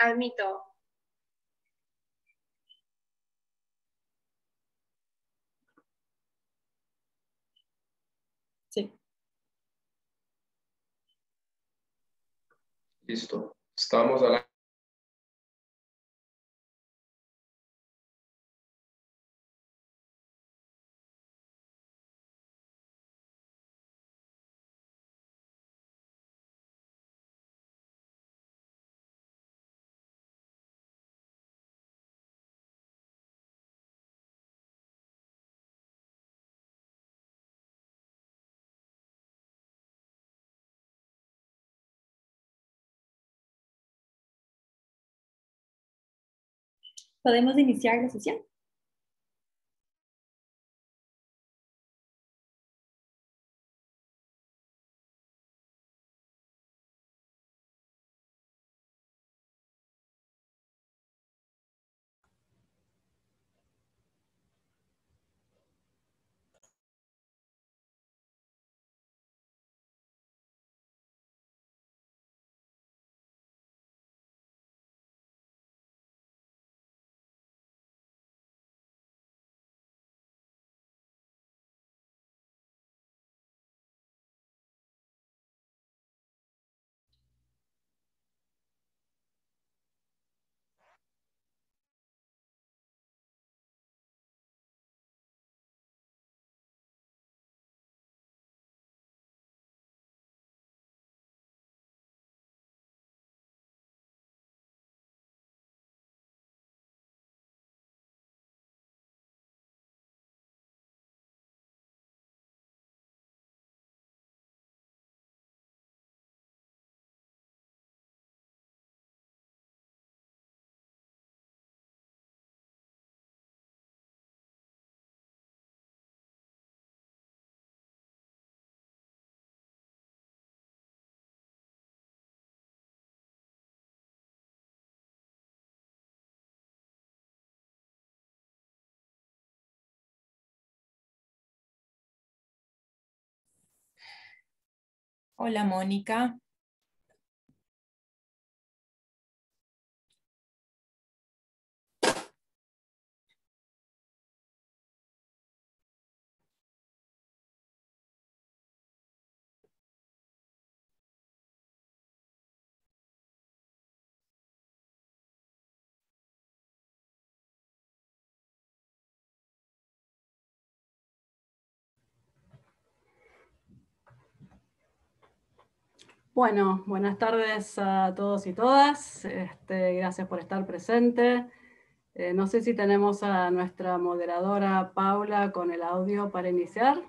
Admito. Sí. Listo. Estamos a ¿Podemos iniciar la sesión? Hola, Mónica. Bueno, buenas tardes a todos y todas. Este, gracias por estar presente. Eh, no sé si tenemos a nuestra moderadora Paula con el audio para iniciar.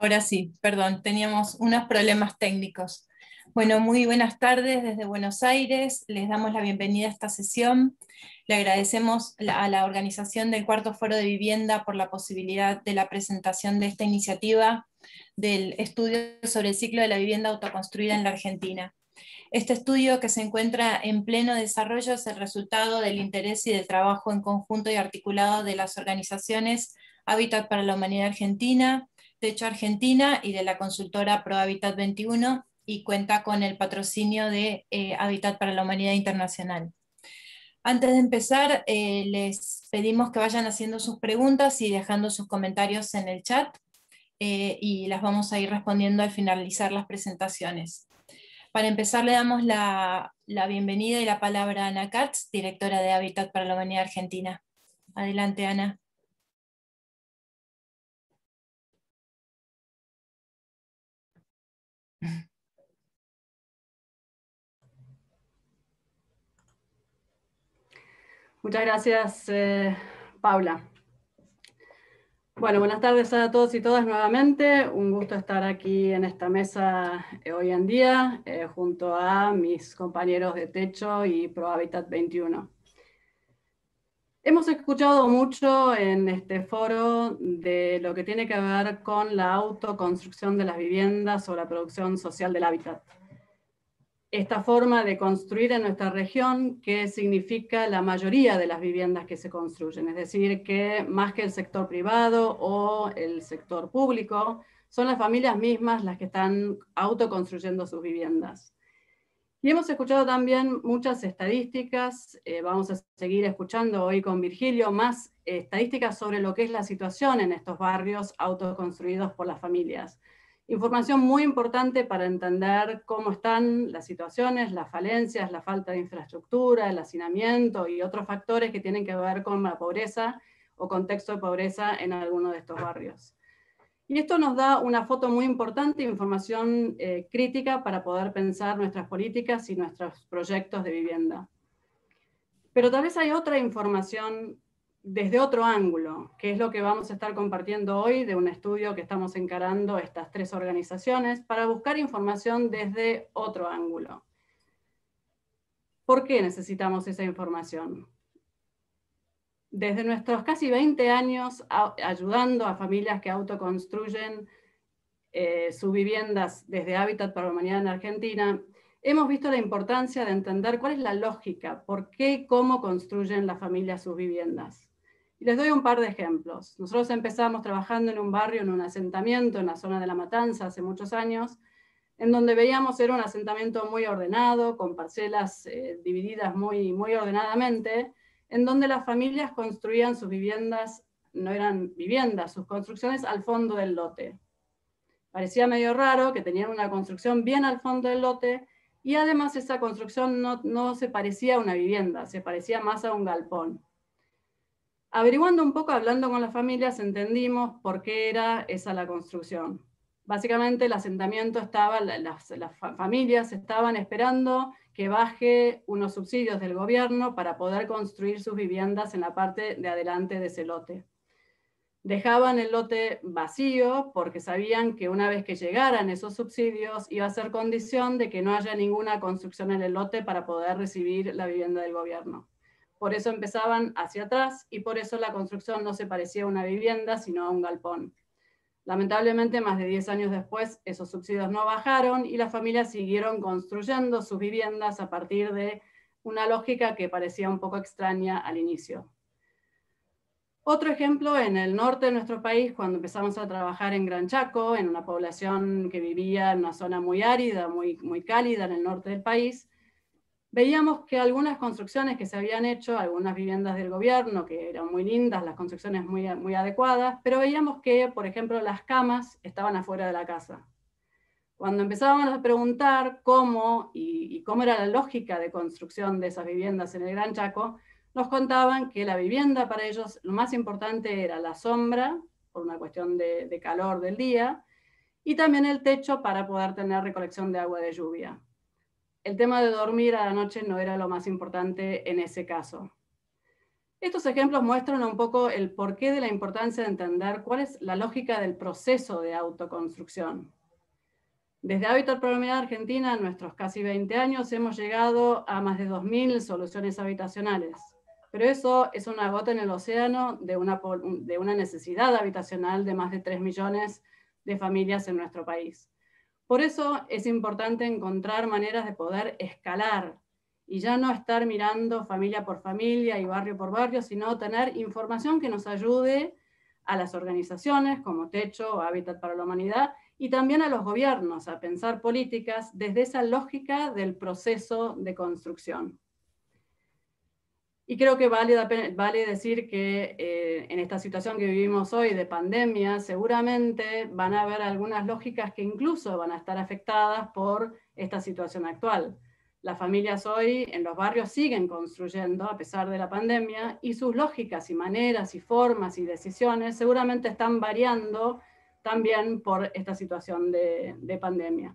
Ahora sí, perdón, teníamos unos problemas técnicos. Bueno, muy buenas tardes desde Buenos Aires. Les damos la bienvenida a esta sesión. Le agradecemos a la organización del Cuarto Foro de Vivienda por la posibilidad de la presentación de esta iniciativa del estudio sobre el ciclo de la vivienda autoconstruida en la Argentina. Este estudio que se encuentra en pleno desarrollo es el resultado del interés y del trabajo en conjunto y articulado de las organizaciones Hábitat para la Humanidad Argentina, Techo Argentina y de la consultora Pro Habitat 21 y cuenta con el patrocinio de eh, Hábitat para la Humanidad Internacional. Antes de empezar, eh, les pedimos que vayan haciendo sus preguntas y dejando sus comentarios en el chat. Eh, y las vamos a ir respondiendo al finalizar las presentaciones. Para empezar, le damos la, bienvenida y la palabra a Ana Katz, directora de Hábitat para la Humanidad Argentina. Adelante, Ana. Muchas gracias, eh, Paula. Bueno, buenas tardes a todos y todas nuevamente. Un gusto estar aquí en esta mesa eh, hoy en día eh, junto a mis compañeros de Techo y Pro Habitat 21. Hemos escuchado mucho en este foro de lo que tiene que ver con la autoconstrucción de las viviendas o la producción social del hábitat esta forma de construir en nuestra región, que significa la mayoría de las viviendas que se construyen, es decir, que más que el sector privado o el sector público, son las familias mismas las que están autoconstruyendo sus viviendas. Y hemos escuchado también muchas estadísticas, eh, vamos a seguir escuchando hoy con Virgilio más estadísticas sobre lo que es la situación en estos barrios autoconstruidos por las familias. Información muy importante para entender cómo están las situaciones, las falencias, la falta de infraestructura, el hacinamiento y otros factores que tienen que ver con la pobreza o contexto de pobreza en alguno de estos barrios. Y esto nos da una foto muy importante, información eh, crítica para poder pensar nuestras políticas y nuestros proyectos de vivienda. Pero tal vez hay otra información desde otro ángulo, que es lo que vamos a estar compartiendo hoy de un estudio que estamos encarando estas tres organizaciones para buscar información desde otro ángulo. ¿Por qué necesitamos esa información? Desde nuestros casi 20 años ayudando a familias que autoconstruyen eh, sus viviendas desde Hábitat para la Humanidad en Argentina, hemos visto la importancia de entender cuál es la lógica, por qué y cómo construyen las familias sus viviendas les doy un par de ejemplos. Nosotros empezamos trabajando en un barrio, en un asentamiento en la zona de La Matanza hace muchos años, en donde veíamos era un asentamiento muy ordenado, con parcelas eh, divididas muy, muy ordenadamente, en donde las familias construían sus viviendas, no eran viviendas, sus construcciones al fondo del lote. Parecía medio raro que tenían una construcción bien al fondo del lote y además esa construcción no, no se parecía a una vivienda, se parecía más a un galpón. Averiguando un poco, hablando con las familias, entendimos por qué era esa la construcción. Básicamente el asentamiento estaba, las, familias estaban esperando que baje unos subsidios del gobierno para poder construir sus viviendas en la parte de adelante de ese lote. Dejaban el lote vacío porque sabían que una vez que llegaran esos subsidios iba a ser condición de que no haya ninguna construcción en el lote para poder recibir la vivienda del gobierno. Por eso empezaban hacia atrás y por eso la construcción no se parecía a una vivienda, sino a un galpón. Lamentablemente, más de 10 años después, esos subsidios no bajaron y las familias siguieron construyendo sus viviendas a partir de una lógica que parecía un poco extraña al inicio. Otro ejemplo, en el norte de nuestro país, cuando empezamos a trabajar en Gran Chaco, en una población que vivía en una zona muy árida, muy, muy cálida en el norte del país, veíamos que algunas construcciones que se habían hecho, algunas viviendas del gobierno, que eran muy lindas, las construcciones muy, muy adecuadas, pero veíamos que, por ejemplo, las camas estaban afuera de la casa. Cuando empezábamos a preguntar cómo y, cómo era la lógica de construcción de esas viviendas en el Gran Chaco, nos contaban que la vivienda para ellos lo más importante era la sombra, por una cuestión de, de calor del día, y también el techo para poder tener recolección de agua de lluvia el tema de dormir a la noche no era lo más importante en ese caso. Estos ejemplos muestran un poco el porqué de la importancia de entender cuál es la lógica del proceso de autoconstrucción. Desde Hábitat la Argentina, en nuestros casi 20 años, hemos llegado a más de 2.000 soluciones habitacionales. Pero eso es una gota en el océano de una, de una necesidad habitacional de más de 3 millones de familias en nuestro país. Por eso es importante encontrar maneras de poder escalar y ya no estar mirando familia por familia y barrio por barrio, sino tener información que nos ayude a las organizaciones como Techo o Hábitat para la Humanidad y también a los gobiernos a pensar políticas desde esa lógica del proceso de construcción. Y creo que vale, decir que eh, en esta situación que vivimos hoy de pandemia, seguramente van a haber algunas lógicas que incluso van a estar afectadas por esta situación actual. Las familias hoy en los barrios siguen construyendo a pesar de la pandemia y sus lógicas y maneras y formas y decisiones seguramente están variando también por esta situación de pandemia.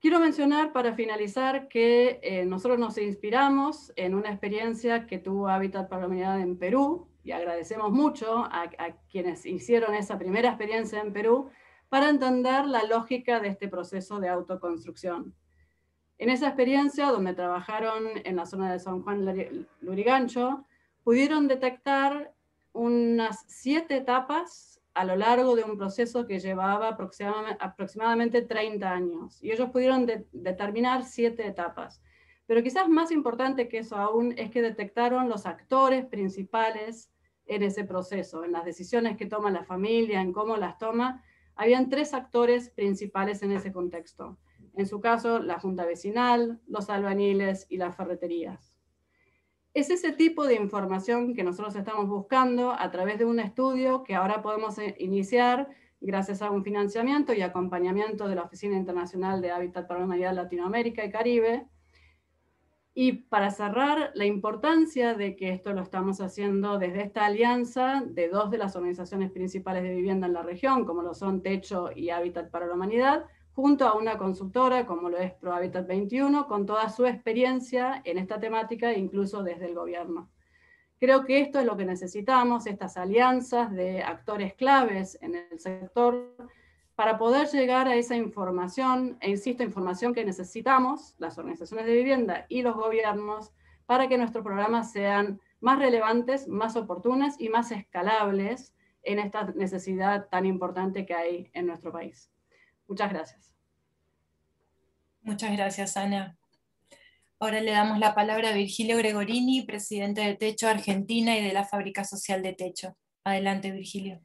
Quiero mencionar para finalizar que eh, nosotros nos inspiramos en una experiencia que tuvo Hábitat para la Humanidad en Perú y agradecemos mucho a, quienes hicieron esa primera experiencia en Perú para entender la lógica de este proceso de autoconstrucción. En esa experiencia, donde trabajaron en la zona de San Juan Lurigancho, pudieron detectar unas siete etapas a lo largo de un proceso que llevaba aproximadamente 30 años. Y ellos pudieron determinar siete etapas. Pero quizás más importante que eso aún es que detectaron los actores principales en ese proceso, en las decisiones que toma la familia, en cómo las toma, habían tres actores principales en ese contexto. En su caso, la junta vecinal, los albaniles y las ferreterías. Es ese tipo de información que nosotros estamos buscando a través de un estudio que ahora podemos eh, iniciar gracias a un financiamiento y acompañamiento de la Oficina Internacional de Hábitat para la Humanidad Latinoamérica y Caribe. Y para cerrar, la importancia de que esto lo estamos haciendo desde esta alianza de dos de las organizaciones principales de vivienda en la región, como lo son Techo y Hábitat para la Humanidad, junto a una consultora como lo es ProHabitat 21, con toda su experiencia en esta temática, incluso desde el gobierno. Creo que esto es lo que necesitamos, estas alianzas de actores claves en el sector para poder llegar a esa información, e insisto, información que necesitamos, las organizaciones de vivienda y los gobiernos, para que nuestros programas sean más relevantes, más oportunas y más escalables en esta necesidad tan importante que hay en nuestro país. Muchas gracias. Muchas gracias, Ana. Ahora le damos la palabra a Virgilio Gregorini, presidente de Techo Argentina y de la Fábrica Social de Techo. Adelante, Virgilio.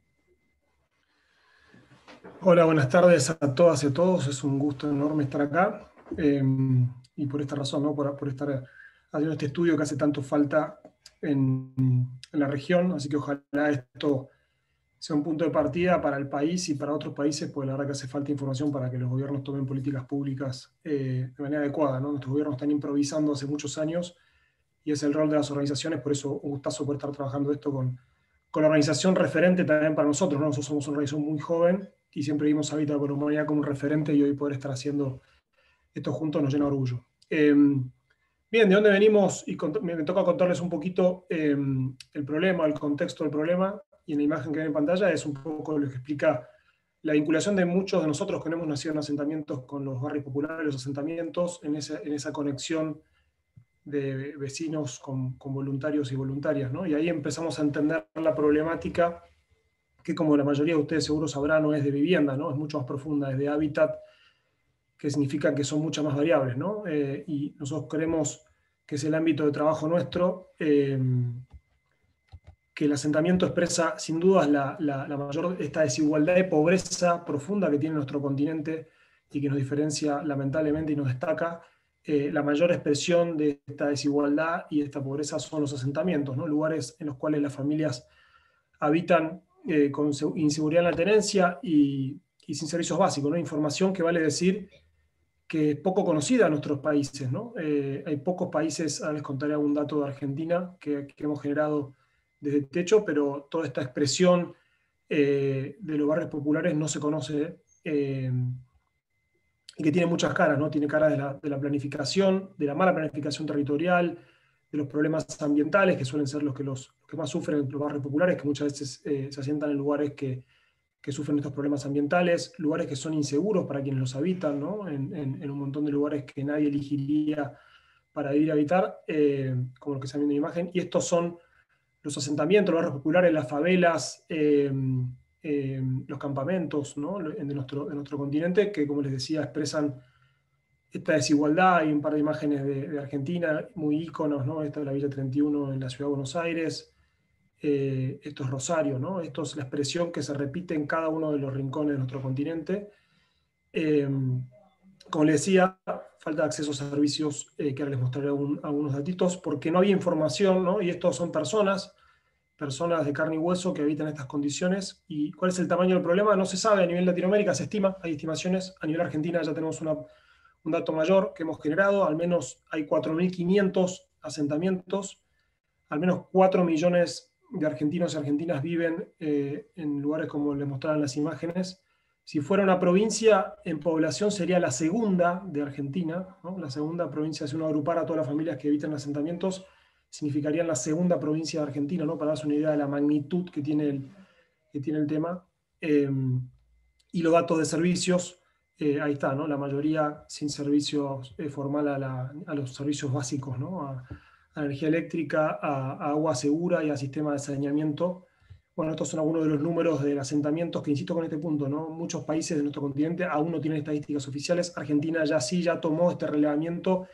Hola, buenas tardes a todas y a todos. Es un gusto enorme estar acá. Em, y por esta razón, ¿no? por, estar haciendo este estudio que hace tanto falta en, en la región. Así que ojalá esto sea un punto de partida para el país y para otros países, porque la verdad que hace falta información para que los gobiernos tomen políticas públicas eh, de manera adecuada. ¿no? Nuestros gobiernos están improvisando hace muchos años y es el rol de las organizaciones, por eso un gustazo por estar trabajando esto con, con la organización referente también para nosotros. Nosotros somos una organización muy joven y siempre vimos a Habitat por Humanidad como un referente y hoy poder estar haciendo esto juntos nos llena orgullo. Em, bien, ¿de dónde venimos? Y me, toca contarles un poquito em, el problema, el contexto del problema y en la imagen que ven en pantalla es un poco lo que explica la vinculación de muchos de nosotros que hemos nacido en asentamientos con los barrios populares, los asentamientos, en esa, en esa conexión de vecinos con, con, voluntarios y voluntarias. ¿no? Y ahí empezamos a entender la problemática que como la mayoría de ustedes seguro sabrán, no es de vivienda, ¿no? es mucho más profunda, es de hábitat, que significa que son muchas más variables. ¿no? Eh, y nosotros creemos que es el ámbito de trabajo nuestro. Eh, que el asentamiento expresa sin dudas la, mayor, esta desigualdad de pobreza profunda que tiene nuestro continente y que nos diferencia lamentablemente y nos destaca. Eh, la mayor expresión de esta desigualdad y esta pobreza son los asentamientos, ¿no? lugares en los cuales las familias habitan eh, con inseguridad en la tenencia y, sin servicios básicos, ¿no? información que vale decir que es poco conocida en nuestros países. ¿no? Eh, hay pocos países, ahora les contaré algún dato de Argentina, que, que hemos generado desde el techo, pero toda esta expresión eh, de los barrios populares no se conoce eh, y que tiene muchas caras, ¿no? Tiene caras de la, planificación, de la mala planificación territorial, de los problemas ambientales, que suelen ser los que, los, que más sufren los barrios populares, que muchas veces eh, se asientan en lugares que, que, sufren estos problemas ambientales, lugares que son inseguros para quienes los habitan, ¿no? en, un montón de lugares que nadie elegiría para ir a habitar, como lo que se viendo en la imagen, y estos son los asentamientos, los barrios populares, las favelas, em, em, los campamentos de, nuestro, nuestro continente, que como les decía, expresan esta desigualdad. Hay un par de imágenes de, Argentina, muy íconos, ¿no? esta es la Villa 31 en la Ciudad de Buenos Aires, eh, esto es Rosario, ¿no? esto es la expresión que se repite en cada uno de los rincones de nuestro continente. Como les decía, falta de acceso a servicios, eh, que ahora les mostraré algunos datitos, porque no había información, ¿no? y estos son personas, personas de carne y hueso que habitan estas condiciones. ¿Y cuál es el tamaño del problema? No se sabe, a nivel Latinoamérica se estima, hay estimaciones, a nivel Argentina ya tenemos un dato mayor que hemos generado, al menos hay 4.500 asentamientos, al menos 4 millones de argentinos y argentinas viven eh, en lugares como les mostraron las imágenes, si fuera una provincia en población sería la segunda de Argentina, la segunda provincia, si uno agrupara a todas las familias que habitan asentamientos, significaría la segunda provincia de Argentina, para darse una idea de la magnitud que tiene el, que tiene el tema. Em, y los datos de servicios, eh, ahí está, la mayoría sin servicios eh, formal a, los servicios básicos, a, energía eléctrica, a, agua segura y a sistema de saneamiento bueno, estos son algunos de los números de asentamientos que insisto con este punto, ¿no? Muchos países de nuestro continente aún no tienen estadísticas oficiales. Argentina ya sí, ya tomó este relevamiento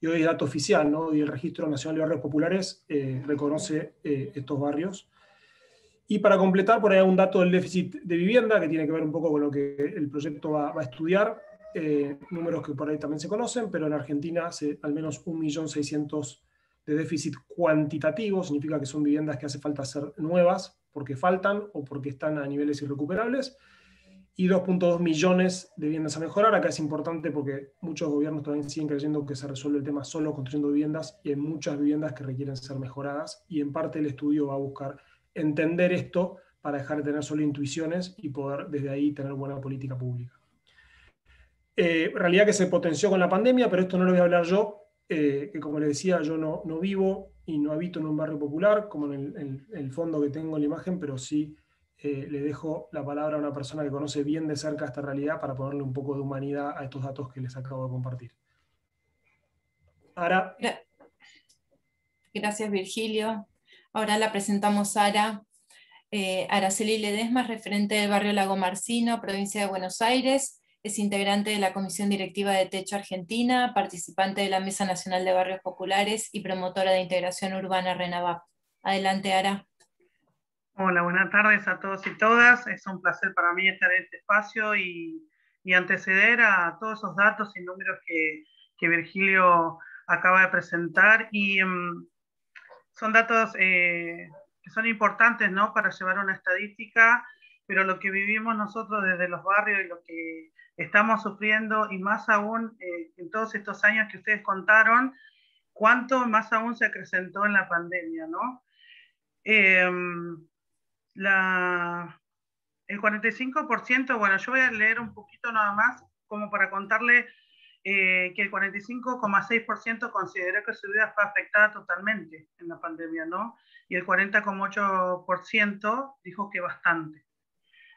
y hoy es dato oficial, ¿no? Y el Registro Nacional de Barrios Populares eh, reconoce eh, estos barrios. Y para completar, por ahí un dato del déficit de vivienda, que tiene que ver un poco con lo que el proyecto va, a estudiar, eh, números que por ahí también se conocen, pero en Argentina hace al menos 1.600.000 de déficit cuantitativo, significa que son viviendas que hace falta hacer nuevas porque faltan o porque están a niveles irrecuperables, y 2.2 millones de viviendas a mejorar. Acá es importante porque muchos gobiernos también siguen creyendo que se resuelve el tema solo construyendo viviendas y hay muchas viviendas que requieren ser mejoradas y en parte el estudio va a buscar entender esto para dejar de tener solo intuiciones y poder desde ahí tener buena política pública. Eh, realidad que se potenció con la pandemia, pero esto no lo voy a hablar yo, eh, que como les decía, yo no, no, vivo y no habito en un barrio popular, como en el, fondo que tengo en la imagen, pero sí eh, le dejo la palabra a una persona que conoce bien de cerca esta realidad para ponerle un poco de humanidad a estos datos que les acabo de compartir. Gracias, Virgilio. Ahora la presentamos Sara. Eh, Araceli Ledesma, referente del barrio Lago Marcino, provincia de Buenos Aires. Es integrante de la Comisión Directiva de Techo Argentina, participante de la Mesa Nacional de Barrios Populares y promotora de integración urbana RENAVAP. Adelante, Ara. Hola, buenas tardes a todos y todas. Es un placer para mí estar en este espacio y, anteceder a todos esos datos y números que, Virgilio acaba de presentar. Y em, son datos eh, que son importantes ¿no? para llevar una estadística, pero lo que vivimos nosotros desde los barrios y lo que estamos sufriendo, y más aún eh, en todos estos años que ustedes contaron, cuánto más aún se acrecentó en la pandemia, ¿no? Em, el 45%, bueno, yo voy a leer un poquito nada más, como para contarle eh, que el 45,6% consideró que su vida fue afectada totalmente en la pandemia, ¿no? Y el 40,8% dijo que bastante.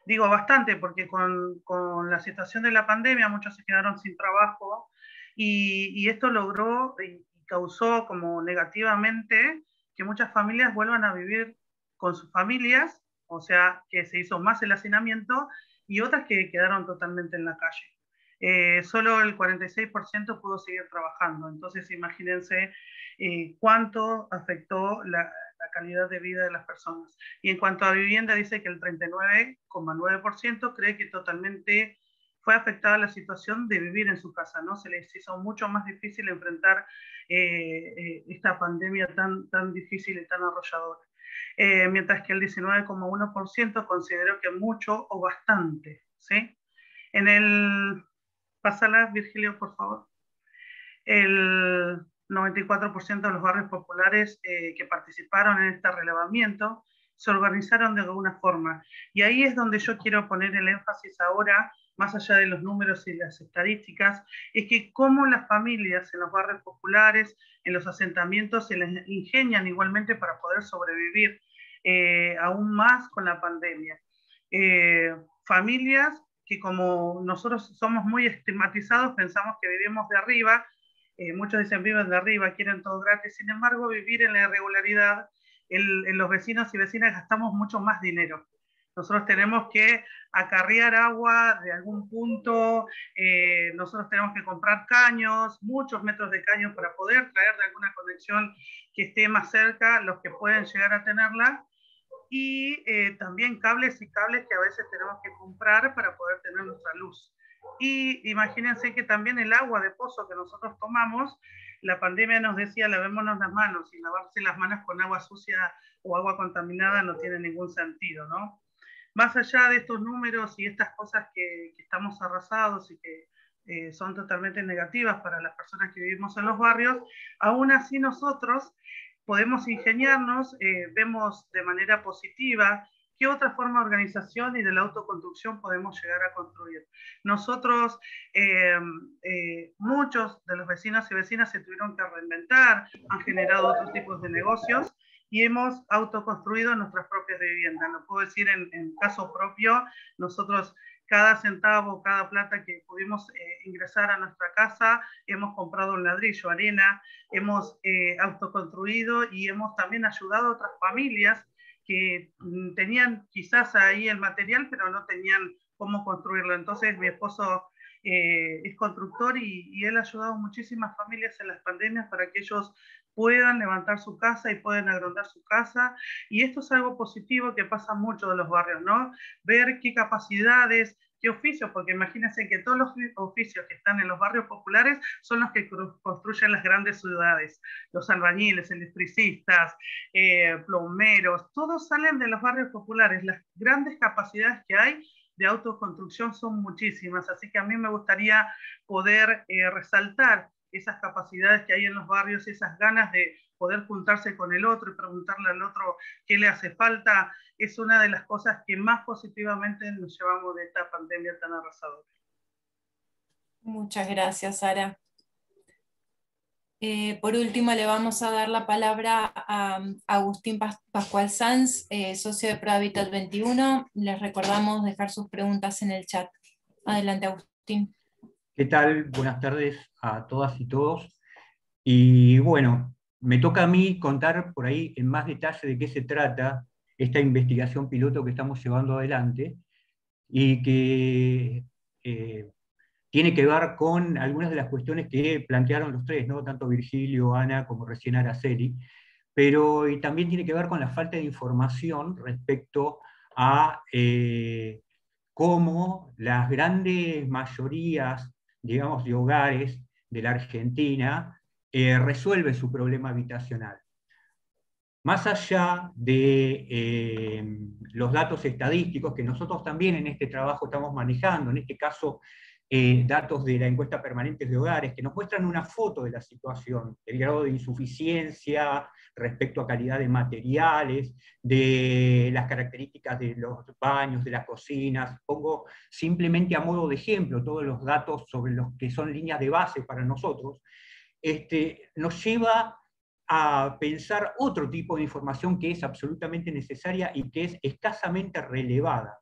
Digo bastante porque con, con, la situación de la pandemia muchos se quedaron sin trabajo y, y esto logró y causó como negativamente que muchas familias vuelvan a vivir con sus familias, o sea, que se hizo más el hacinamiento y otras que quedaron totalmente en la calle. Eh, solo el 46% pudo seguir trabajando. Entonces, imagínense eh, cuánto afectó la, calidad de vida de las personas. Y en cuanto a vivienda, dice que el 39,9% cree que totalmente fue afectada la situación de vivir en su casa, ¿no? Se les hizo mucho más difícil enfrentar eh, esta pandemia tan, tan difícil y tan arrolladora. mientras que el 19,1% consideró que mucho o bastante, ¿sí? En el Pásala, Virgilio, por favor. El 94% de los barrios populares eh, que participaron en este relevamiento se organizaron de alguna forma. Y ahí es donde yo quiero poner el énfasis ahora, más allá de los números y las estadísticas, es que cómo las familias en los barrios populares, en los asentamientos, se les ingenian igualmente para poder sobrevivir eh, aún más con la pandemia. Eh, familias que como nosotros somos muy estigmatizados, pensamos que vivimos de arriba, eh, muchos dicen viven de arriba, quieren todo gratis, sin embargo, vivir en la irregularidad, en, los vecinos y vecinas gastamos mucho más dinero. Nosotros tenemos que acarrear agua de algún punto, eh, nosotros tenemos que comprar caños, muchos metros de caños para poder traer de alguna conexión que esté más cerca, los que pueden llegar a tenerla, y eh, también cables y cables que a veces tenemos que comprar para poder tener nuestra luz. Y imagínense que también el agua de pozo que nosotros tomamos, la pandemia nos decía lavémonos las manos y lavarse las manos con agua sucia o agua contaminada no tiene ningún sentido, ¿no? Más allá de estos números y estas cosas que, estamos arrasados y que eh, son totalmente negativas para las personas que vivimos en los barrios, aún así nosotros podemos ingeniarnos, eh, vemos de manera positiva qué otra forma de organización y de la autoconstrucción podemos llegar a construir. Nosotros, eh, eh, muchos de los vecinos y vecinas se tuvieron que reinventar, han generado otros tipos de negocios y hemos autoconstruido nuestras propias viviendas. Lo puedo decir en, en caso propio, nosotros cada centavo, cada plata que pudimos eh, ingresar a nuestra casa, hemos comprado un ladrillo, arena, hemos eh, autoconstruido y hemos también ayudado a otras familias que mm, tenían quizás ahí el material, pero no tenían cómo construirlo. Entonces mi esposo eh, es constructor y, y, él ha ayudado a muchísimas familias en las pandemias para que ellos puedan levantar su casa y puedan agrandar su casa. Y esto es algo positivo que pasa mucho de los barrios, ¿no? Ver qué capacidades, qué oficios, porque imagínense que todos los oficios que están en los barrios populares son los que construyen las grandes ciudades. Los albañiles, electricistas, eh, plomeros, todos salen de los barrios populares. Las grandes capacidades que hay de autoconstrucción son muchísimas, así que a mí me gustaría poder eh, resaltar esas capacidades que hay en los barrios, esas ganas de poder juntarse con el otro y preguntarle al otro qué le hace falta, es una de las cosas que más positivamente nos llevamos de esta pandemia tan arrasadora. Muchas gracias, Sara. Eh, por último, le vamos a dar la palabra a Agustín Pascual Sanz, eh, socio de ProHabitat 21. Les recordamos dejar sus preguntas en el chat. Adelante, Agustín. ¿Qué tal? Buenas tardes a todas y todos. Y bueno, me toca a mí contar por ahí en más detalle de qué se trata esta investigación piloto que estamos llevando adelante y que eh, tiene que ver con algunas de las cuestiones que plantearon los tres, ¿no? tanto Virgilio, Ana como recién Araceli, pero y también tiene que ver con la falta de información respecto a eh, cómo las grandes mayorías digamos, de hogares de la Argentina, eh, resuelve su problema habitacional. Más allá de eh, los datos estadísticos que nosotros también en este trabajo estamos manejando, en este caso eh, datos de la encuesta permanente de hogares, que nos muestran una foto de la situación, el grado de insuficiencia respecto a calidad de materiales, de las características de los baños, de las cocinas. Pongo simplemente a modo de ejemplo todos los datos sobre los que son líneas de base para nosotros. Este, nos lleva a pensar otro tipo de información que es absolutamente necesaria y que es escasamente relevada.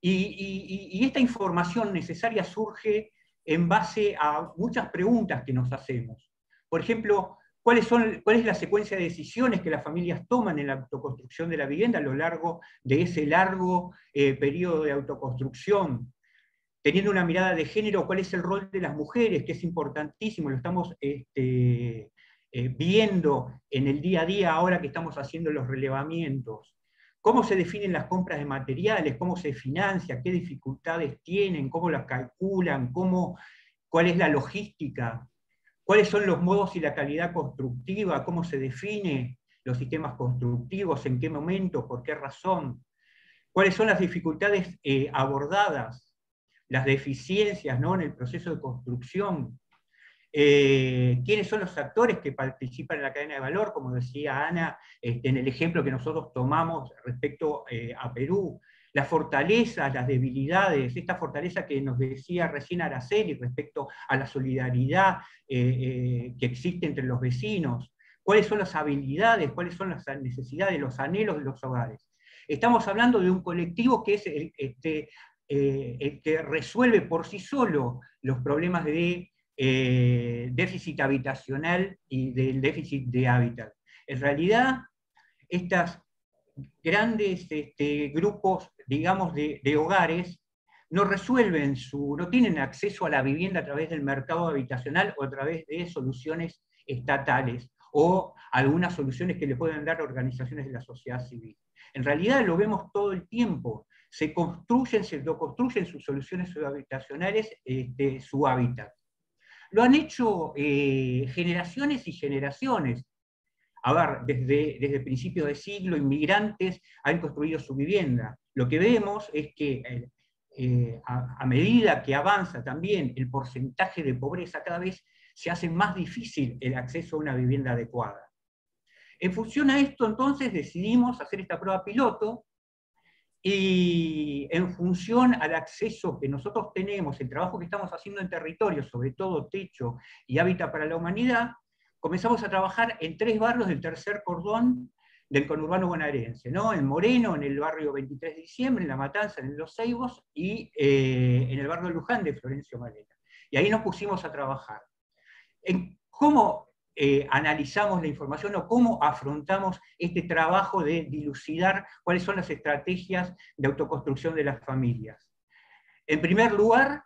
Y, esta información necesaria surge en base a muchas preguntas que nos hacemos. Por ejemplo, ¿cuáles son, ¿cuál es la secuencia de decisiones que las familias toman en la autoconstrucción de la vivienda a lo largo de ese largo eh, periodo de autoconstrucción? Teniendo una mirada de género, ¿cuál es el rol de las mujeres? Que es importantísimo, lo estamos este, eh, viendo en el día a día ahora que estamos haciendo los relevamientos. Cómo se definen las compras de materiales, cómo se financia, qué dificultades tienen, cómo las calculan, cuál es la logística, cuáles son los modos y la calidad constructiva, cómo se define los sistemas constructivos, en qué momento, por qué razón, cuáles son las dificultades eh, abordadas, las deficiencias ¿no? en el proceso de construcción, eh, quiénes son los actores que participan en la cadena de valor, como decía Ana, este, en el ejemplo que nosotros tomamos respecto eh, a Perú, las fortalezas, las debilidades, esta fortaleza que nos decía recién Araceli respecto a la solidaridad eh, que existe entre los vecinos, cuáles son las habilidades, cuáles son las necesidades, los anhelos de los hogares. Estamos hablando de un colectivo que es este, el que resuelve por sí solo los problemas de eh, déficit habitacional y del déficit de hábitat. En realidad, estos grandes este, grupos, digamos, de, hogares no resuelven su, no tienen acceso a la vivienda a través del mercado habitacional o a través de soluciones estatales o algunas soluciones que le pueden dar organizaciones de la sociedad civil. En realidad lo vemos todo el tiempo. Se construyen, se construyen sus soluciones habitacionales, este, su hábitat. Lo han hecho eh, generaciones y generaciones. A ver, desde, desde principios de siglo, inmigrantes han construido su vivienda. Lo que vemos es que eh, eh, a, medida que avanza también el porcentaje de pobreza, cada vez se hace más difícil el acceso a una vivienda adecuada. En función a esto, entonces, decidimos hacer esta prueba piloto y en función al acceso que nosotros tenemos, el trabajo que estamos haciendo en territorio, sobre todo techo y hábitat para la humanidad, comenzamos a trabajar en tres barrios del tercer cordón del conurbano bonaerense, ¿no? En Moreno, en el barrio 23 de diciembre, en La Matanza, en Los Ceibos, y eh, en el barrio Luján de Florencio Malena. Y ahí nos pusimos a trabajar. En cómo eh, analizamos la información o cómo afrontamos este trabajo de dilucidar cuáles son las estrategias de autoconstrucción de las familias. En primer lugar,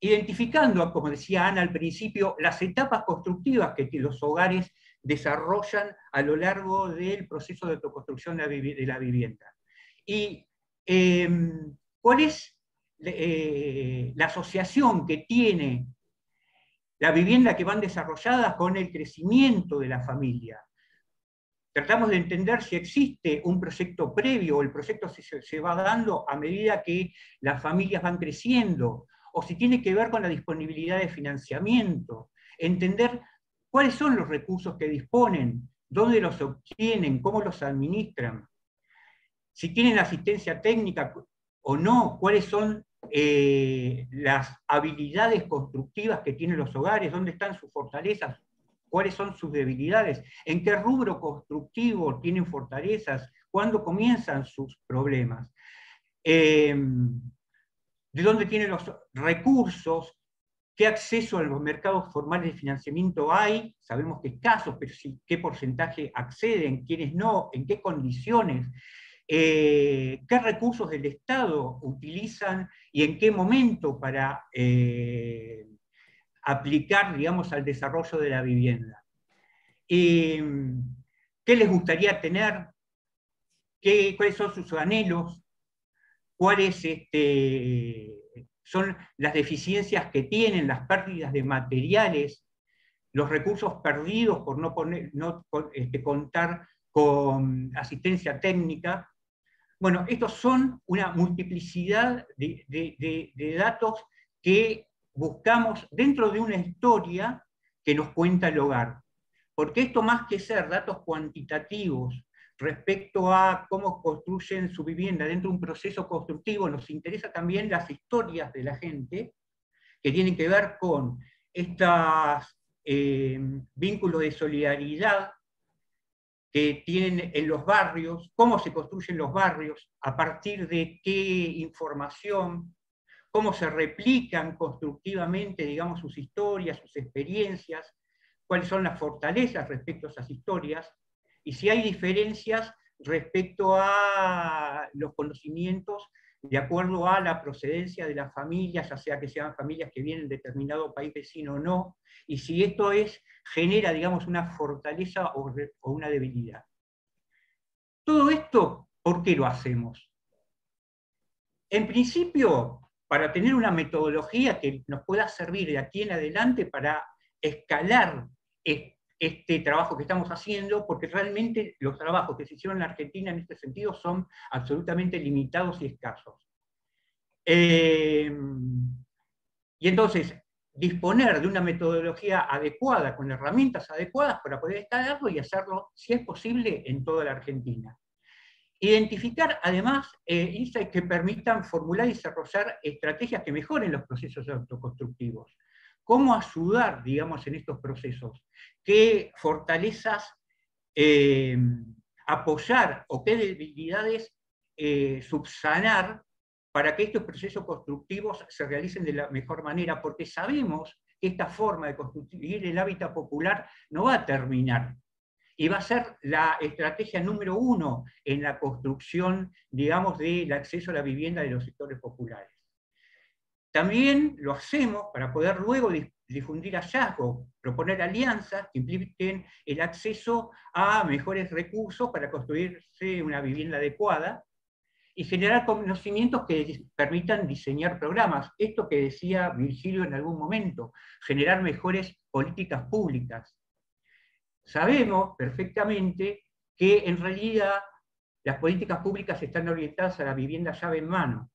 identificando, como decía Ana al principio, las etapas constructivas que los hogares desarrollan a lo largo del proceso de autoconstrucción de la vivienda. Y em, cuál es eh, la asociación que tiene la vivienda que van desarrolladas con el crecimiento de la familia. Tratamos de entender si existe un proyecto previo o el proyecto se, se va dando a medida que las familias van creciendo, o si tiene que ver con la disponibilidad de financiamiento, entender cuáles son los recursos que disponen, dónde los obtienen, cómo los administran, si tienen asistencia técnica o no, cuáles son eh, las habilidades constructivas que tienen los hogares, dónde están sus fortalezas, cuáles son sus debilidades, en qué rubro constructivo tienen fortalezas, cuándo comienzan sus problemas, em, de dónde tienen los recursos, qué acceso a los mercados formales de financiamiento hay, sabemos que escasos, pero sí, qué porcentaje acceden, quiénes no, en qué condiciones, eh, qué recursos del Estado utilizan y en qué momento para eh, aplicar, digamos, al desarrollo de la vivienda. ¿Qué les gustaría tener? ¿Qué, ¿Cuáles son sus anhelos? ¿Cuáles este, son las deficiencias que tienen, las pérdidas de materiales, los recursos perdidos por no este, contar con asistencia técnica? Bueno, estos son una multiplicidad de, datos que buscamos dentro de una historia que nos cuenta el hogar. Porque esto más que ser datos cuantitativos respecto a cómo construyen su vivienda dentro de un proceso constructivo, nos interesa también las historias de la gente que tienen que ver con estos eh, vínculos de solidaridad tienen en los barrios, cómo se construyen los barrios, a partir de qué información, cómo se replican constructivamente, digamos, sus historias, sus experiencias, cuáles son las fortalezas respecto a esas historias, y si hay diferencias respecto a los conocimientos de acuerdo a la procedencia de las familias, ya sea que sean familias que vienen de determinado país vecino o no, y si esto es, genera, digamos, una fortaleza o, o una debilidad. Todo esto, ¿por qué lo hacemos? En principio, para tener una metodología que nos pueda servir de aquí en adelante para escalar este trabajo que estamos haciendo, porque realmente los trabajos que se hicieron en la Argentina en este sentido son absolutamente limitados y escasos. Eh, y entonces, disponer de una metodología adecuada, con herramientas adecuadas para poder escalarlo y hacerlo, si es posible, en toda la Argentina. Identificar, además, eh, que permitan formular y desarrollar estrategias que mejoren los procesos autoconstructivos cómo ayudar, digamos, en estos procesos, qué fortalezas eh, apoyar o qué debilidades eh, subsanar para que estos procesos constructivos se realicen de la mejor manera, porque sabemos que esta forma de construir el hábitat popular no va a terminar, y va a ser la estrategia número uno en la construcción, digamos, del acceso a la vivienda de los sectores populares. También lo hacemos para poder luego difundir hallazgos, proponer alianzas que impliquen el acceso a mejores recursos para construirse una vivienda adecuada y generar conocimientos que permitan diseñar programas. Esto que decía Virgilio en algún momento, generar mejores políticas públicas. Sabemos perfectamente que en realidad las políticas públicas están orientadas a la vivienda llave en mano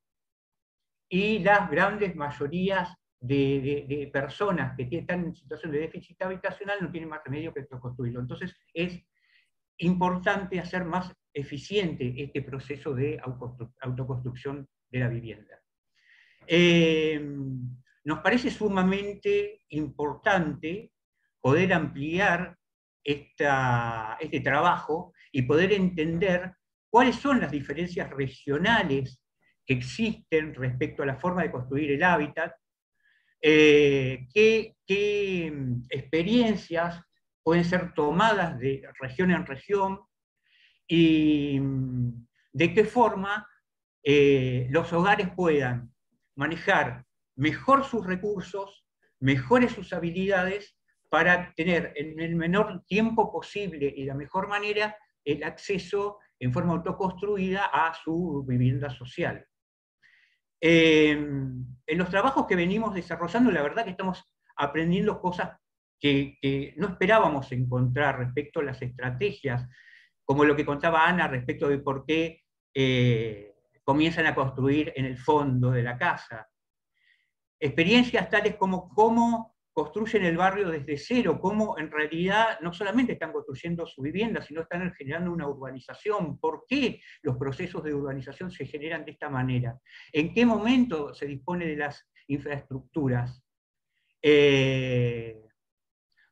y las grandes mayorías de, personas que están en situación de déficit habitacional no tienen más remedio que construirlo. Entonces es importante hacer más eficiente este proceso de autoconstrucción de la vivienda. Eh, nos parece sumamente importante poder ampliar este trabajo y poder entender cuáles son las diferencias regionales que existen respecto a la forma de construir el hábitat, eh, qué, mm, experiencias pueden ser tomadas de región en región y mm, de qué forma eh, los hogares puedan manejar mejor sus recursos, mejore sus habilidades para tener en el menor tiempo posible y la mejor manera el acceso en forma autoconstruida a su vivienda social. En los trabajos que venimos desarrollando, la verdad que estamos aprendiendo cosas que, no esperábamos encontrar respecto a las estrategias, como lo que contaba Ana respecto de por qué eh, comienzan a construir en el fondo de la casa. Experiencias tales como cómo construyen el barrio desde cero, cómo en realidad no solamente están construyendo su vivienda, sino están generando una urbanización. ¿Por qué los procesos de urbanización se generan de esta manera? ¿En qué momento se dispone de las infraestructuras? Eh,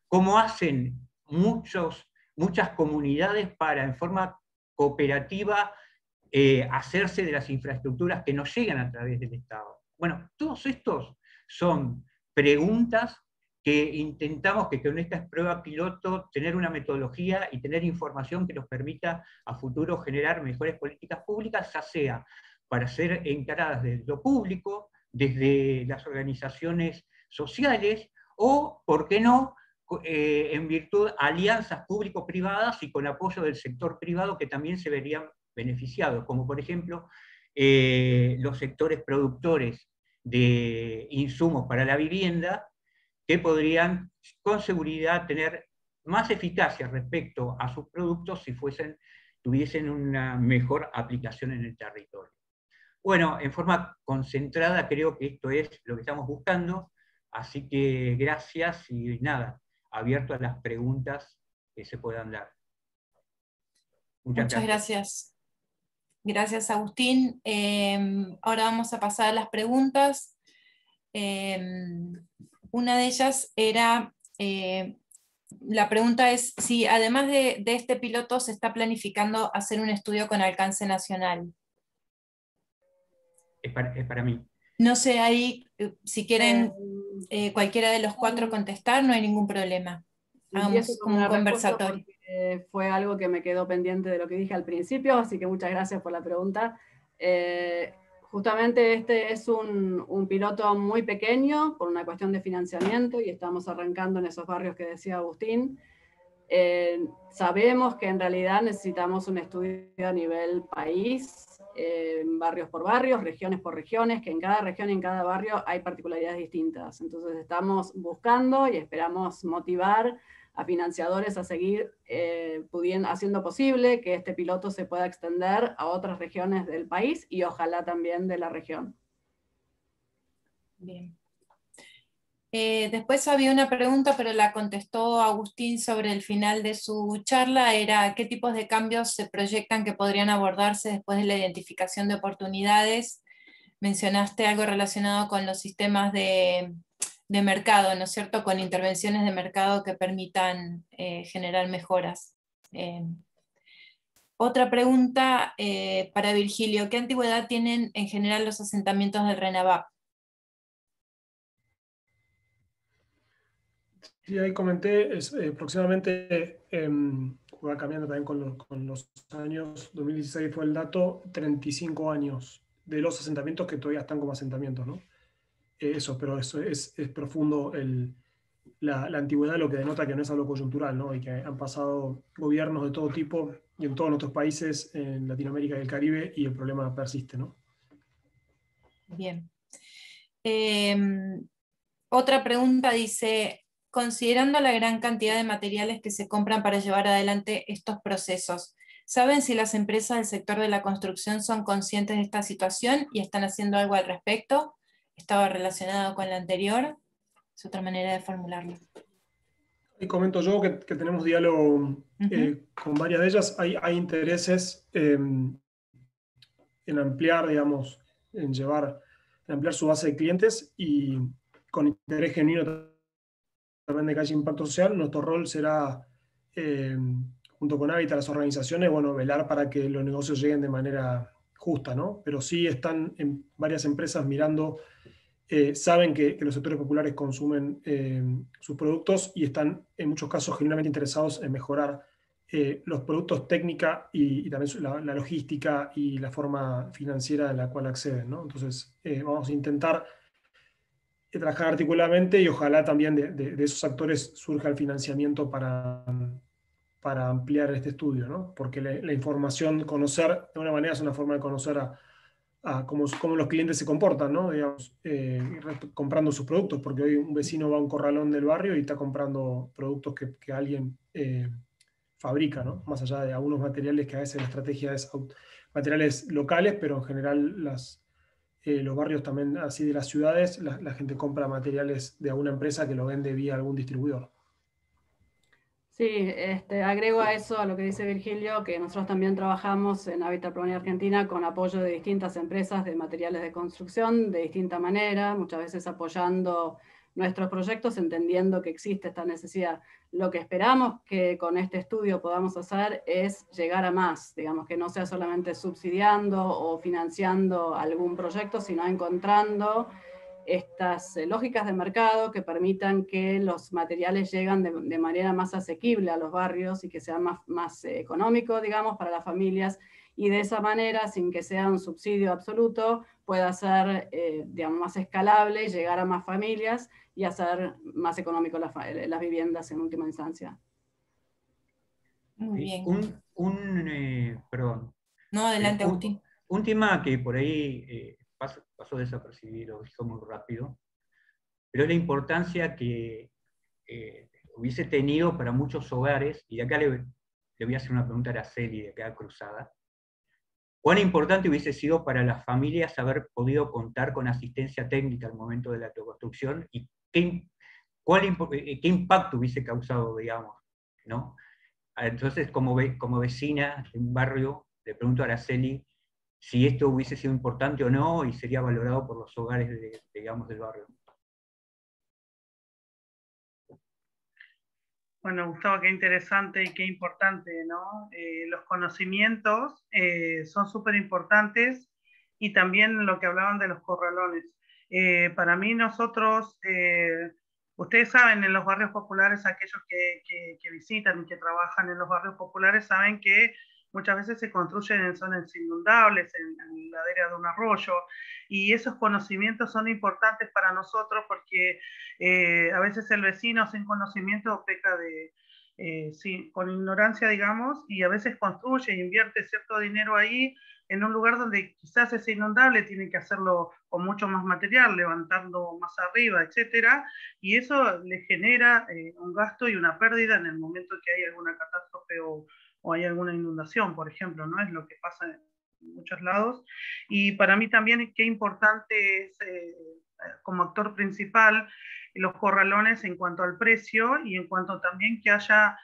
cómo hacen muchos, muchas comunidades para en forma cooperativa eh, hacerse de las infraestructuras que nos llegan a través del Estado. Bueno, todos estos son preguntas que intentamos que con esta prueba piloto tener una metodología y tener información que nos permita a futuro generar mejores políticas públicas, ya sea para ser encaradas desde lo público, desde las organizaciones sociales, o, ¿por qué no?, eh, en virtud de alianzas público-privadas y con apoyo del sector privado que también se verían beneficiados, como por ejemplo eh, los sectores productores de insumos para la vivienda, que podrían con seguridad tener más eficacia respecto a sus productos si fuesen, tuviesen una mejor aplicación en el territorio. Bueno, en forma concentrada creo que esto es lo que estamos buscando, así que gracias y nada, abierto a las preguntas que se puedan dar. Muchas, gracias. gracias. Agustín. Em, ahora vamos a pasar a las preguntas. Em, una de ellas era, eh, la pregunta es si además de, este piloto se está planificando hacer un estudio con alcance nacional. Es para, mí. No sé, ahí, eh, si quieren eh, cualquiera de los cuatro contestar, no hay ningún problema. Hagamos como un conversatorio. Fue algo que me quedó pendiente de lo que dije al principio, así que muchas gracias por la pregunta. Eh, justamente este es un, piloto muy pequeño por una cuestión de financiamiento y estamos arrancando en esos barrios que decía Agustín. Eh, sabemos que en realidad necesitamos un estudio a nivel país, eh, barrios por barrios, regiones por regiones, que en cada región y en cada barrio hay particularidades distintas. Entonces estamos buscando y esperamos motivar a financiadores a seguir eh, pudiendo, haciendo posible que este piloto se pueda extender a otras regiones del país y ojalá también de la región. Bien. Eh, después había una pregunta, pero la contestó Agustín sobre el final de su charla, era qué tipos de cambios se proyectan que podrían abordarse después de la identificación de oportunidades. Mencionaste algo relacionado con los sistemas de, mercado, ¿no es cierto? Con intervenciones de mercado que permitan eh, generar mejoras. Eh, otra pregunta para Virgilio, ¿qué antigüedad tienen en general los asentamientos del RENAVAP? Sí, ahí comenté, es, eh, aproximadamente, em, va cambiando también con, los años, 2016 fue el dato, 35 años de los asentamientos que todavía están como asentamientos, ¿no? Eso, pero eso es, profundo la, antigüedad, lo que denota que no es algo coyuntural, ¿no? Y que han pasado gobiernos de todo tipo y en todos nuestros países, en Latinoamérica y el Caribe, y el problema persiste, ¿no? Bien. Em, otra pregunta dice, considerando la gran cantidad de materiales que se compran para llevar adelante estos procesos, ¿saben si las empresas del sector de la construcción son conscientes de esta situación y están haciendo algo al respecto? ¿Estaba relacionado con la anterior? Es otra manera de formularlo. Y comento yo que, tenemos diálogo eh, con varias de ellas. Hay, intereses em, en ampliar, digamos, en llevar, en ampliar su base de clientes y con interés genuino de que haya impacto social, nuestro rol será, eh, junto con Hábitat, las organizaciones, bueno, velar para que los negocios lleguen de manera justa, ¿no? Pero sí están en varias empresas mirando, eh, saben que, los sectores populares consumen eh, sus productos y están en muchos casos genuinamente interesados en mejorar los productos técnica y, también la, la, logística y la forma financiera a la cual acceden, ¿no? Entonces, vamos a intentar trabajar articuladamente y ojalá también de, esos actores surja el financiamiento para, para ampliar este estudio, ¿no? porque la, información, conocer, de una manera es una forma de conocer a, cómo, los clientes se comportan, ¿no? Digamos, eh, comprando sus productos, porque hoy un vecino va a un corralón del barrio y está comprando productos que, alguien eh, fabrica, ¿no? más allá de algunos materiales que a veces la estrategia es materiales locales, pero en general eh, los barrios también así de las ciudades, la, gente compra materiales de alguna empresa que lo vende vía algún distribuidor. Sí, este, agrego a eso, a lo que dice Virgilio, que nosotros también trabajamos en Habitat Promonia Argentina con apoyo de distintas empresas de materiales de construcción de distinta manera, muchas veces apoyando nuestros proyectos entendiendo que existe esta necesidad. Lo que esperamos que con este estudio podamos hacer es llegar a más, digamos, que no sea solamente subsidiando o financiando algún proyecto, sino encontrando estas eh, lógicas de mercado que permitan que los materiales lleguen de, manera más asequible a los barrios y que sea más, más eh, económico, digamos, para las familias y de esa manera, sin que sea un subsidio absoluto, pueda ser eh, digamos, más escalable, llegar a más familias y hacer más económico las, las viviendas en última instancia. Muy bien. Un, un eh, perdón. No, adelante, Agustín. Un, tema que por ahí eh, pasó, desapercibido, dijo muy rápido, pero la importancia que hubiese tenido para muchos hogares, y acá le, le voy a hacer una pregunta a Araceli de acá cruzada, Cuán importante hubiese sido para las familias haber podido contar con asistencia técnica al momento de la autoconstrucción y qué, cuál, eh, qué impacto hubiese causado, digamos. ¿no? Entonces, como, como vecina de un barrio, le pregunto a Araceli si esto hubiese sido importante o no y sería valorado por los hogares digamos, del barrio. Bueno, Gustavo, qué interesante y qué importante, ¿no? Eh, los conocimientos eh, son súper importantes y también lo que hablaban de los corralones. Eh, para mí nosotros, ustedes saben, en los barrios populares, aquellos que, que, visitan y que trabajan en los barrios populares saben que muchas veces se construyen en zonas inundables, en, la ladera de un arroyo, y esos conocimientos son importantes para nosotros porque eh, a veces el vecino sin conocimiento peca de, eh, con ignorancia, digamos, y a veces construye invierte cierto dinero ahí en un lugar donde quizás es inundable, tiene que hacerlo con mucho más material, levantando más arriba, etcétera, y eso le genera eh, un gasto y una pérdida en el momento que hay alguna catástrofe o, o hay alguna inundación, por ejemplo, ¿no? Es lo que pasa en muchos lados. Y para mí también qué importante es, eh, como actor principal, los corralones en cuanto al precio y en cuanto también que haya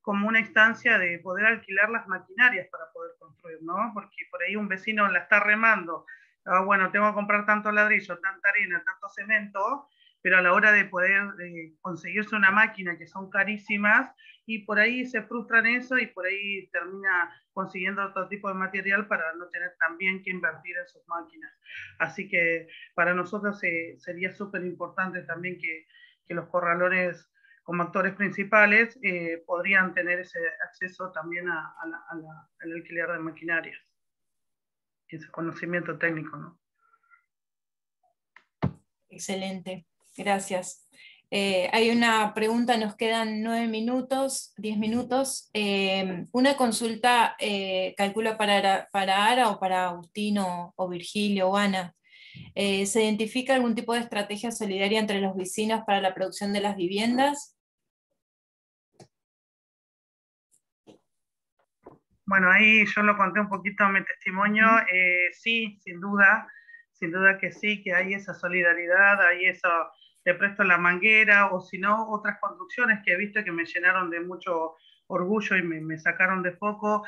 como una instancia de poder alquilar las maquinarias para poder construir, ¿no? Porque por ahí un vecino la está remando, ah, bueno, tengo que comprar tanto ladrillo, tanta arena, tanto cemento, pero a la hora de poder eh, conseguirse una máquina que son carísimas y por ahí se frustran eso y por ahí termina consiguiendo otro tipo de material para no tener también que invertir en sus máquinas. Así que para nosotros sería súper importante también que, que, los corralones como actores principales eh, podrían tener ese acceso también a, al alquiler de maquinarias, ese conocimiento técnico. ¿no? Excelente. Gracias. Eh, hay una pregunta, nos quedan nueve minutos, diez minutos. Eh, una consulta, eh, calculo para, para Ara o para Agustino o Virgilio o Ana. ¿Se identifica algún tipo de estrategia solidaria entre los vecinos para la producción de las viviendas? Bueno, ahí yo lo conté un poquito en mi testimonio. sí, sin duda, sin duda que sí, que hay esa solidaridad, hay eso te presto la manguera, o si no, otras construcciones que he visto que me llenaron de mucho orgullo y me, sacaron de foco.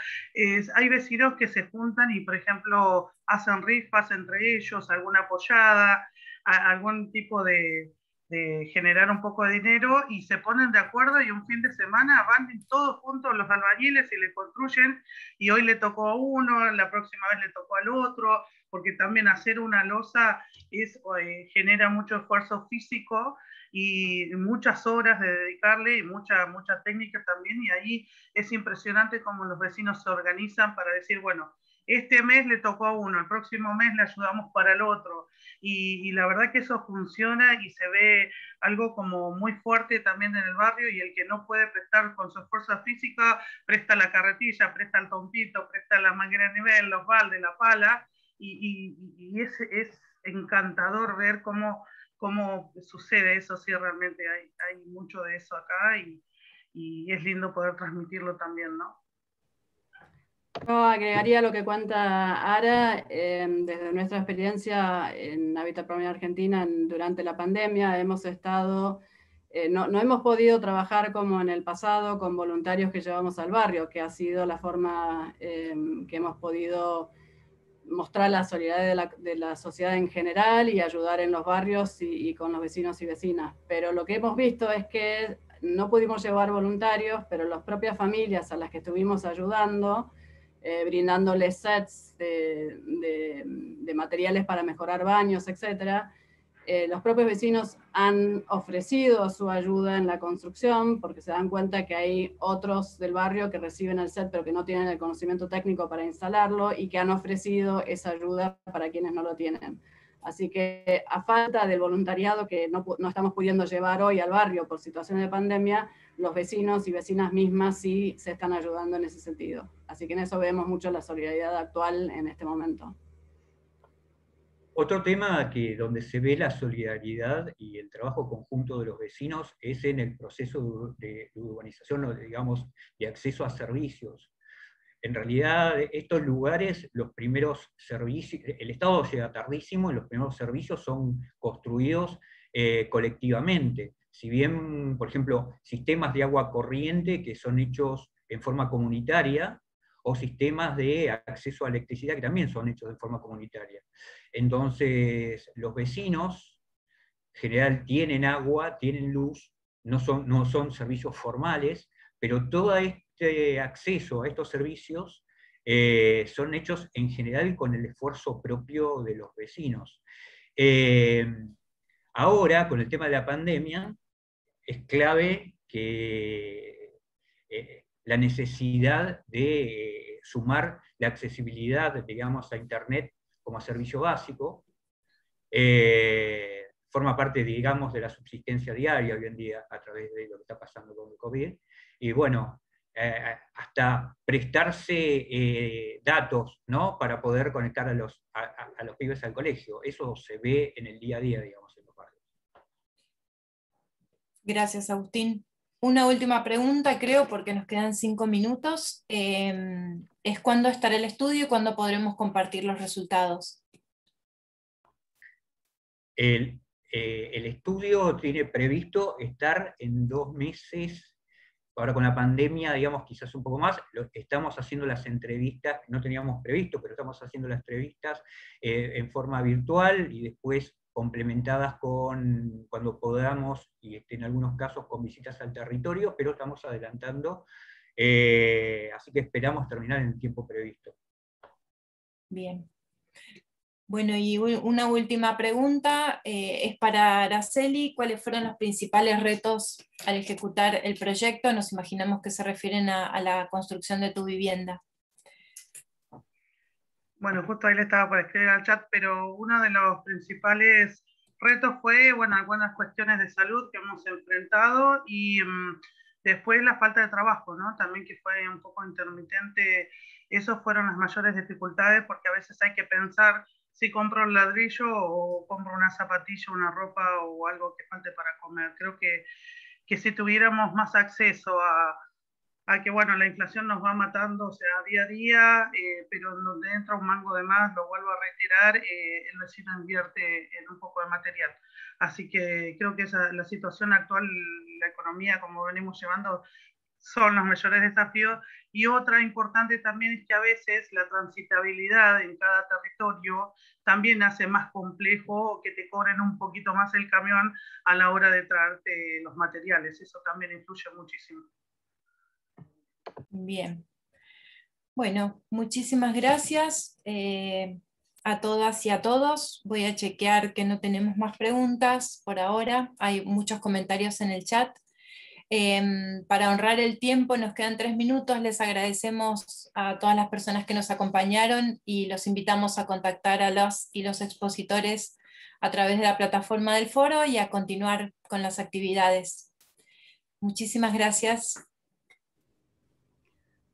hay vecinos que se juntan y, por ejemplo, hacen rifas entre ellos, alguna apoyada, algún tipo de, de, generar un poco de dinero y se ponen de acuerdo y un fin de semana van todos juntos los albañiles y le construyen y hoy le tocó a uno, la próxima vez le tocó al otro, porque también hacer una losa es, eh, genera mucho esfuerzo físico y muchas horas de dedicarle y mucha, mucha técnica también, y ahí es impresionante cómo los vecinos se organizan para decir, bueno, este mes le tocó a uno, el próximo mes le ayudamos para el otro, y, la verdad que eso funciona y se ve algo como muy fuerte también en el barrio y el que no puede prestar con su fuerza física, presta la carretilla, presta el tompito, presta la manguera de nivel, los baldes, la pala y, y es, es, encantador ver cómo, cómo sucede eso, sí, realmente hay, hay mucho de eso acá y, y es lindo poder transmitirlo también, ¿no? Yo agregaría lo que cuenta Ara, em, desde nuestra experiencia en Hábitat Promedio Argentina durante la pandemia hemos estado, eh, no, no, hemos podido trabajar como en el pasado con voluntarios que llevamos al barrio, que ha sido la forma em, que hemos podido mostrar la solidaridad de la, de sociedad en general y ayudar en los barrios y, con los vecinos y vecinas. Pero lo que hemos visto es que no pudimos llevar voluntarios, pero las propias familias a las que estuvimos ayudando, eh, brindándoles sets de, materiales para mejorar baños, etc. Eh, los propios vecinos han ofrecido su ayuda en la construcción porque se dan cuenta que hay otros del barrio que reciben el set pero que no tienen el conocimiento técnico para instalarlo y que han ofrecido esa ayuda para quienes no lo tienen. Así que a falta del voluntariado que no, no, estamos pudiendo llevar hoy al barrio por situaciones de pandemia, los vecinos y vecinas mismas sí se están ayudando en ese sentido. Así que en eso vemos mucho la solidaridad actual en este momento. Otro tema que donde se ve la solidaridad y el trabajo conjunto de los vecinos es en el proceso de, urbanización digamos de acceso a servicios. En realidad estos lugares, los primeros servicios, el Estado llega tardísimo y los primeros servicios son construidos eh, colectivamente si bien, por ejemplo, sistemas de agua corriente que son hechos en forma comunitaria, o sistemas de acceso a electricidad que también son hechos de forma comunitaria. Entonces, los vecinos, en general, tienen agua, tienen luz, no son, no son servicios formales, pero todo este acceso a estos servicios eh, son hechos en general con el esfuerzo propio de los vecinos. Eh, ahora, con el tema de la pandemia, es clave que eh, la necesidad de sumar la accesibilidad, digamos, a Internet como servicio básico, eh, forma parte, digamos, de la subsistencia diaria hoy en día a través de lo que está pasando con el COVID. Y bueno, eh, hasta prestarse datos ¿no? para poder conectar a los, a los pibes al colegio. Eso se ve en el día a día, digamos. Gracias, Agustín. Una última pregunta, creo, porque nos quedan cinco minutos. Em, es cuándo estará el estudio y cuándo podremos compartir los resultados. El, eh, el, estudio tiene previsto estar en dos meses, ahora con la pandemia, digamos, quizás un poco más. estamos haciendo las entrevistas, no teníamos previsto, pero estamos haciendo las entrevistas eh, en forma virtual y después complementadas con, cuando podamos, y este, en algunos casos con visitas al territorio, pero estamos adelantando, eh, así que esperamos terminar en el tiempo previsto. Bien. Bueno, y una última pregunta eh, es para Araceli. ¿Cuáles fueron los principales retos al ejecutar el proyecto? Nos imaginamos que se refieren a la construcción de tu vivienda. Bueno, justo ahí le estaba por escribir al chat, pero uno de los principales retos fue, bueno, algunas cuestiones de salud que hemos enfrentado y mm, después la falta de trabajo, ¿no? También que fue un poco intermitente. Esos fueron las mayores dificultades porque a veces hay que pensar si compro un ladrillo o compro una zapatilla, una ropa o algo que falte para comer. Creo que, que si tuviéramos más acceso a, a que bueno, la inflación nos va matando, o sea, día a día, eh, pero donde entra un mango de más, lo vuelvo a retirar, eh, el vecino invierte en un poco de material. Así que creo que esa, la situación actual, la economía, como venimos llevando, son los mayores desafíos. Y otra importante también es que a veces la transitabilidad en cada territorio también hace más complejo que te cobren un poquito más el camión a la hora de traerte los materiales. Eso también influye muchísimo. Bien. Bueno, muchísimas gracias eh, a todas y a todos. Voy a chequear que no tenemos más preguntas por ahora. Hay muchos comentarios en el chat. Em, para honrar el tiempo, nos quedan tres minutos. Les agradecemos a todas las personas que nos acompañaron y los invitamos a contactar a los y los expositores a través de la plataforma del foro y a continuar con las actividades. Muchísimas gracias.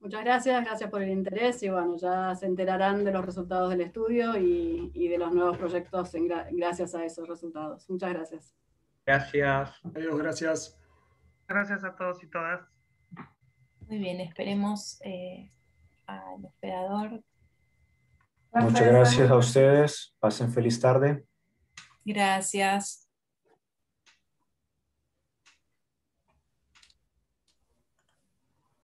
Muchas gracias, gracias por el interés y bueno, ya se enterarán de los resultados del estudio y, de los nuevos proyectos gracias a esos resultados. Muchas gracias. Gracias. Adiós, gracias. Gracias a todos y todas. Muy bien, esperemos eh, al hospedador. Muchas gracias a ustedes. Pasen feliz tarde. Gracias.